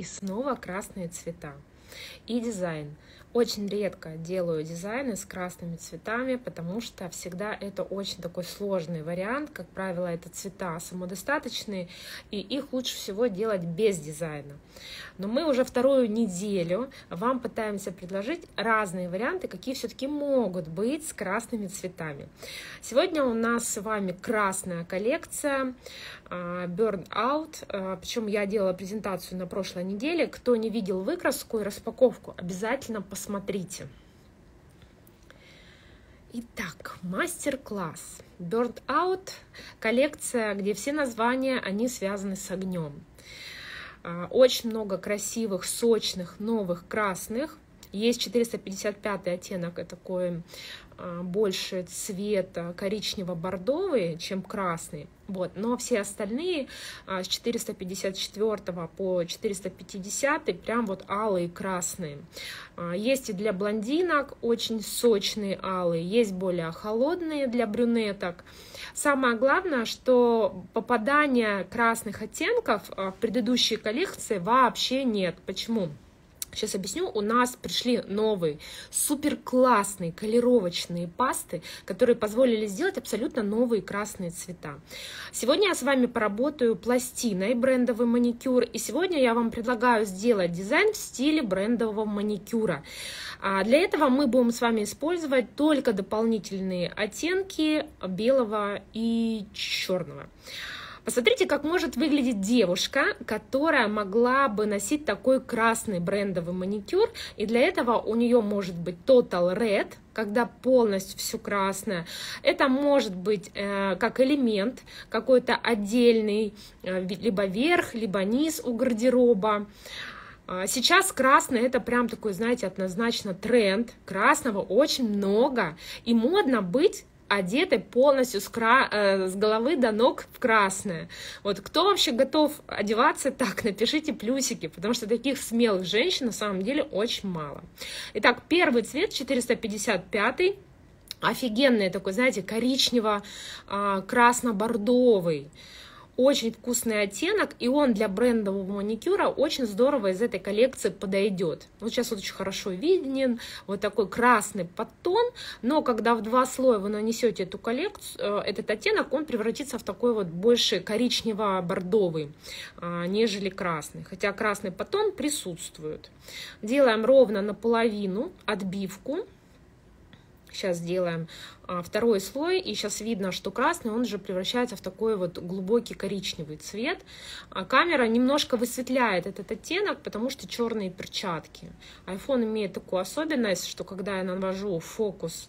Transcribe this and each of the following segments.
И снова красные цвета. И дизайн. Очень редко делаю дизайны с красными цветами, потому что всегда это очень такой сложный вариант. Как правило, это цвета самодостаточные, и их лучше всего делать без дизайна. Но мы уже вторую неделю вам пытаемся предложить разные варианты, какие все-таки могут быть с красными цветами. Сегодня у нас с вами красная коллекция а, Burn Out, а, причем я делала презентацию на прошлой неделе. Кто не видел выкраску и распаковку, обязательно посмотрите. Итак, мастер-класс. Burnt Out – коллекция, где все названия, они связаны с огнем. А, очень много красивых, сочных, новых красных. Есть 455 оттенок, это такой а, больше цвета коричнево-бордовый, чем красный. Вот. Но все остальные а, с 454 по 450 прям вот алые красные. А, есть и для блондинок очень сочные алые, есть более холодные для брюнеток. Самое главное, что попадания красных оттенков в предыдущей коллекции вообще нет. Почему? Сейчас объясню. У нас пришли новые супер классные колеровочные пасты, которые позволили сделать абсолютно новые красные цвета. Сегодня я с вами поработаю пластиной брендовый маникюр. И сегодня я вам предлагаю сделать дизайн в стиле брендового маникюра. А для этого мы будем с вами использовать только дополнительные оттенки белого и черного. Посмотрите, как может выглядеть девушка, которая могла бы носить такой красный брендовый маникюр, и для этого у нее может быть Total Red, когда полностью все красное. Это может быть э, как элемент какой-то отдельный, э, либо верх, либо низ у гардероба. А сейчас красный это прям такой, знаете, однозначно тренд. Красного очень много. И модно быть одеты полностью с, кра... э, с головы до ног в красное. Вот кто вообще готов одеваться так, напишите плюсики, потому что таких смелых женщин на самом деле очень мало. Итак, первый цвет 455 офигенный такой, знаете, коричнево-красно-бордовый. Очень вкусный оттенок, и он для брендового маникюра очень здорово из этой коллекции подойдет. Вот сейчас вот очень хорошо виден, вот такой красный подтон, но когда в два слоя вы нанесете эту коллекцию, э, этот оттенок, он превратится в такой вот больше коричнево-бордовый, а, нежели красный. Хотя красный подтон присутствует. Делаем ровно наполовину отбивку Сейчас сделаем а, второй слой, и сейчас видно, что красный, он уже превращается в такой вот глубокий коричневый цвет. А камера немножко высветляет этот оттенок, потому что черные перчатки. iPhone имеет такую особенность, что когда я навожу фокус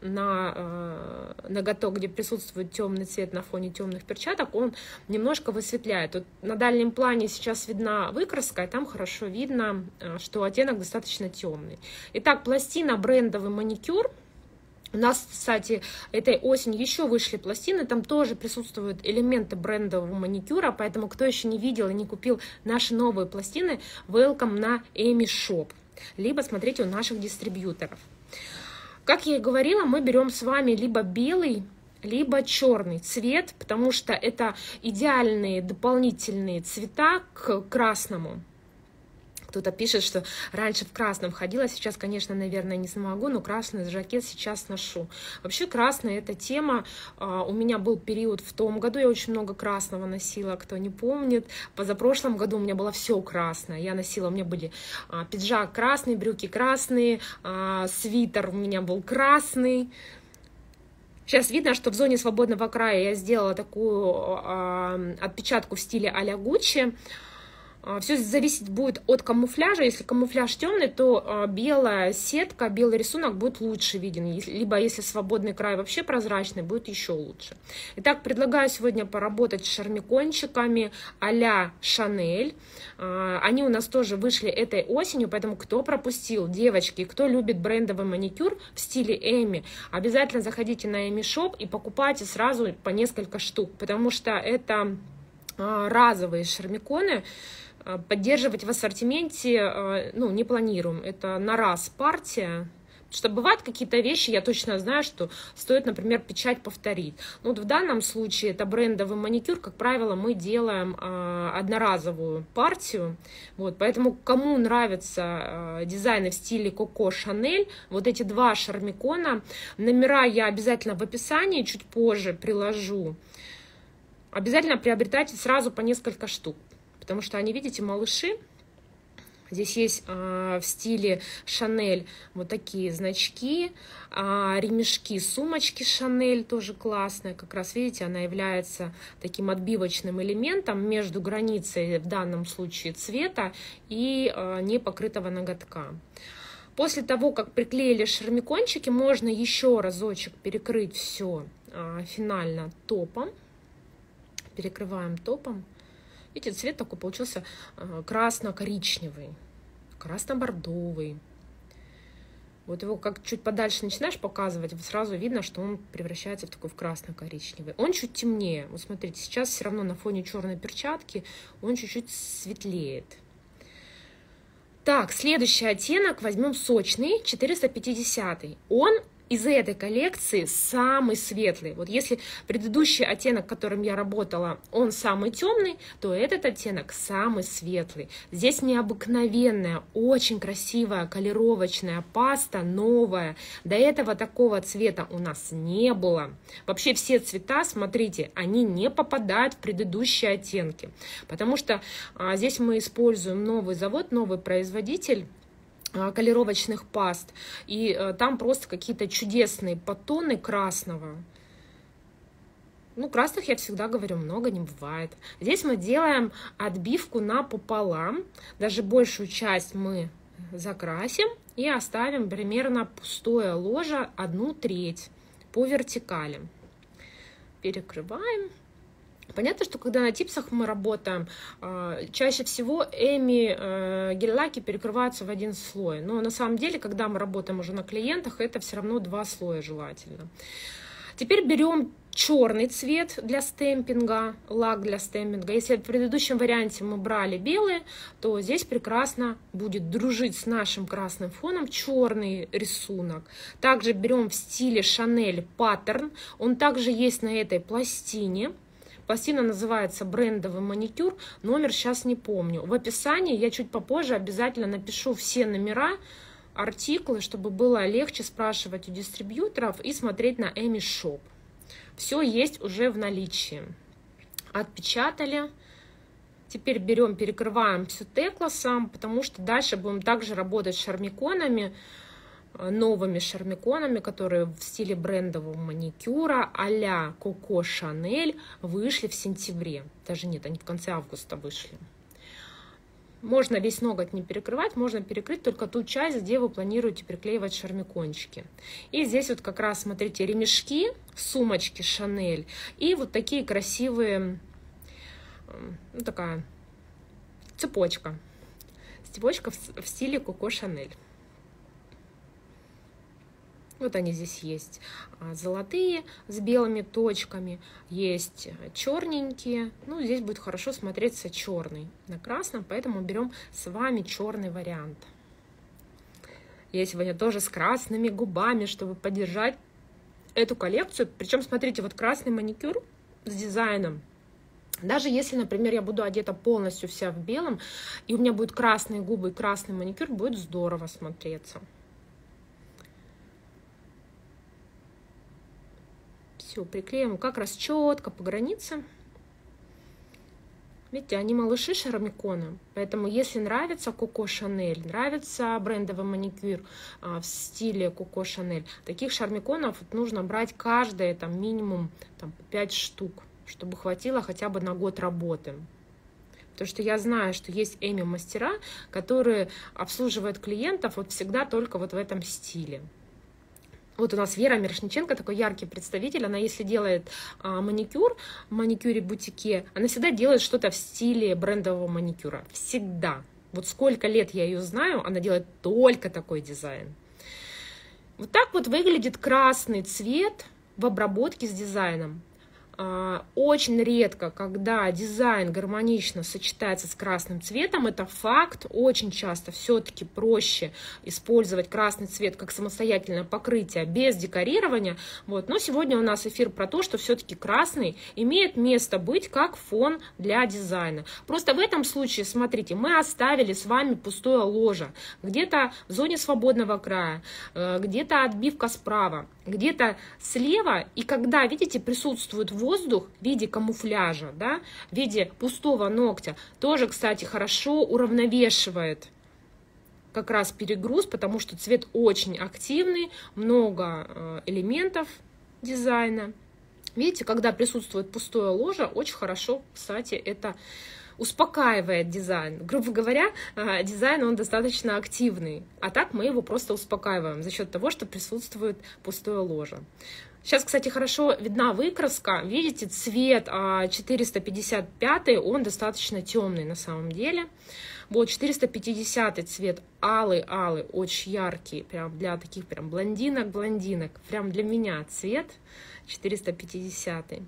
на э, ноготок, где присутствует темный цвет на фоне темных перчаток, он немножко высветляет. Вот на дальнем плане сейчас видна выкраска, и там хорошо видно, э, что оттенок достаточно темный. Итак, пластина брендовый маникюр – у нас, кстати, этой осенью еще вышли пластины, там тоже присутствуют элементы брендового маникюра, поэтому кто еще не видел и не купил наши новые пластины, welcome на Amy Shop, либо смотрите у наших дистрибьюторов. Как я и говорила, мы берем с вами либо белый, либо черный цвет, потому что это идеальные дополнительные цвета к красному. Кто-то пишет, что раньше в красном ходила, сейчас, конечно, наверное, не смогу, но красный жакет сейчас ношу. Вообще красная эта тема, а, у меня был период в том году, я очень много красного носила, кто не помнит. Позапрошлом году у меня было все красное, я носила, у меня были а, пиджак красный, брюки красные, а, свитер у меня был красный, Сейчас видно, что в зоне свободного края я сделала такую э, отпечатку в стиле а-ля Гуччи. А, Все зависеть будет от камуфляжа. Если камуфляж темный, то а, белая сетка, белый рисунок будет лучше виден. Либо если свободный край вообще прозрачный, будет еще лучше. Итак, предлагаю сегодня поработать с шармикончиками а-ля Шанель. Они у нас тоже вышли этой осенью, поэтому кто пропустил, девочки, кто любит брендовый маникюр в стиле E.Mi, обязательно заходите на E.Mi Shop и покупайте сразу по несколько штук, потому что это разовые шармиконы, поддерживать в ассортименте, э, ну, не планируем. Это на раз партия, что бывают какие-то вещи, я точно знаю, что стоит, например, печать повторить. Ну, вот в данном случае это брендовый маникюр, как правило, мы делаем э, одноразовую партию, вот, поэтому кому нравятся э, дизайны в стиле Коко Шанель, вот эти два шармикона, номера я обязательно в описании чуть позже приложу, обязательно приобретайте сразу по несколько штук, потому что они, видите, малыши, Здесь есть э, в стиле Шанель вот такие значки, э, ремешки, сумочки Шанель тоже классная. Как раз видите, она является таким отбивочным элементом между границей в данном случае цвета и э, непокрытого ноготка. После того, как приклеили шармикончики, можно еще разочек перекрыть все э, финально топом. Перекрываем топом. Видите, цвет такой получился э, красно-коричневый, красно-бордовый. Вот его как чуть подальше начинаешь показывать, сразу видно, что он превращается в такой в красно-коричневый. Он чуть темнее. Вот смотрите, сейчас все равно на фоне черной перчатки он чуть-чуть светлеет. Так, следующий оттенок возьмем сочный, 450. Он из этой коллекции самый светлый. Вот если предыдущий оттенок, которым я работала, он самый темный, то этот оттенок самый светлый. Здесь необыкновенная, очень красивая колеровочная паста, новая. До этого такого цвета у нас не было. Вообще все цвета, смотрите, они не попадают в предыдущие оттенки, потому что а, здесь мы используем новый завод, новый производитель, колеровочных паст. И э, там просто какие-то чудесные подтоны красного. Ну, красных, я всегда говорю, много не бывает. Здесь мы делаем отбивку напополам. Даже большую часть мы закрасим и оставим примерно пустое ложе, одну треть по вертикали. Перекрываем. Понятно, что когда на типсах мы работаем, а, чаще всего эми э, гель-лаки перекрываются в один слой. Но на самом деле, когда мы работаем уже на клиентах, это все равно два слоя желательно. Теперь берем черный цвет для стемпинга, лак для стемпинга. Если в предыдущем варианте мы брали белый, то здесь прекрасно будет дружить с нашим красным фоном черный рисунок. Также берем в стиле Chanel паттерн. Он также есть на этой пластине. Пластина называется брендовый маникюр, номер сейчас не помню. В описании я чуть попозже обязательно напишу все номера, артиклы, чтобы было легче спрашивать у дистрибьюторов и смотреть на Эми Шоп. Все есть уже в наличии. Отпечатали. Теперь берем, перекрываем все текласом, потому что дальше будем также работать с шармиконами. Э, новыми шармиконами, которые в стиле брендового маникюра а-ля Коко Шанель вышли в сентябре. Даже нет, они в конце августа вышли. Можно весь ноготь не перекрывать, можно перекрыть только ту часть, где вы планируете приклеивать шармикончики. И здесь вот как раз, смотрите, ремешки, сумочки Шанель и вот такие красивые, ну такая цепочка. Цепочка в стиле Коко Шанель. Вот они здесь есть а, золотые с белыми точками, есть черненькие. Ну, здесь будет хорошо смотреться черный на красном, поэтому берем с вами черный вариант. Я сегодня тоже с красными губами, чтобы поддержать эту коллекцию. Причем, смотрите, вот красный маникюр с дизайном. Даже если, например, я буду одета полностью вся в белом, и у меня будут красные губы и красный маникюр, будет здорово смотреться. Все, приклеим как раз четко по границе. Видите, они малыши шармикона, поэтому если нравится Коко Шанель, нравится брендовый маникюр а, в стиле Коко Шанель, таких шармиконов нужно брать каждое там минимум там, 5 штук, чтобы хватило хотя бы на год работы. Потому что я знаю, что есть эми мастера, которые обслуживают клиентов вот всегда только вот в этом стиле. Вот у нас Вера Мирошниченко, такой яркий представитель, она если делает а, маникюр, в маникюре-бутике, она всегда делает что-то в стиле брендового маникюра. Всегда. Вот сколько лет я ее знаю, она делает только такой дизайн. Вот так вот выглядит красный цвет в обработке с дизайном. А, очень редко, когда дизайн гармонично сочетается с красным цветом, это факт. Очень часто все-таки проще использовать красный цвет как самостоятельное покрытие без декорирования. Вот. Но сегодня у нас эфир про то, что все-таки красный имеет место быть как фон для дизайна. Просто в этом случае, смотрите, мы оставили с вами пустое ложе. Где-то в зоне свободного края, э, где-то отбивка справа, где-то слева. И когда, видите, присутствует воздух, в виде камуфляжа, да, в виде пустого ногтя, тоже, кстати, хорошо уравновешивает как раз перегруз, потому что цвет очень активный, много э, элементов дизайна. Видите, когда присутствует пустое ложе, очень хорошо, кстати, это успокаивает дизайн. Грубо говоря, э, дизайн, он достаточно активный, а так мы его просто успокаиваем за счет того, что присутствует пустое ложе. Сейчас, кстати, хорошо видна выкраска. Видите, цвет 455, а, он достаточно темный на самом деле. Вот 450 цвет алый-алый, очень яркий, прям для таких прям блондинок-блондинок. Прям для меня цвет 450.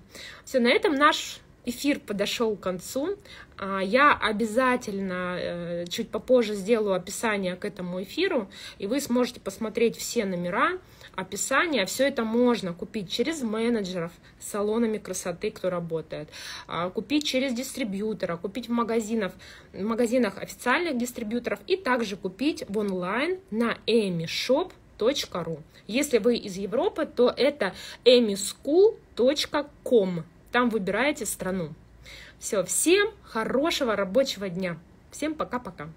Все, на этом наш эфир подошел к концу. А, я обязательно э, чуть попозже сделаю описание к этому эфиру, и вы сможете посмотреть все номера, описание. Все это можно купить через менеджеров салонами красоты, кто работает, а, купить через дистрибьютора, купить в магазинах, в магазинах официальных дистрибьюторов и также купить в онлайн на emishop.ru. Если вы из Европы, то это emyschool.com. Там выбираете страну. Все, всем хорошего рабочего дня. Всем пока-пока.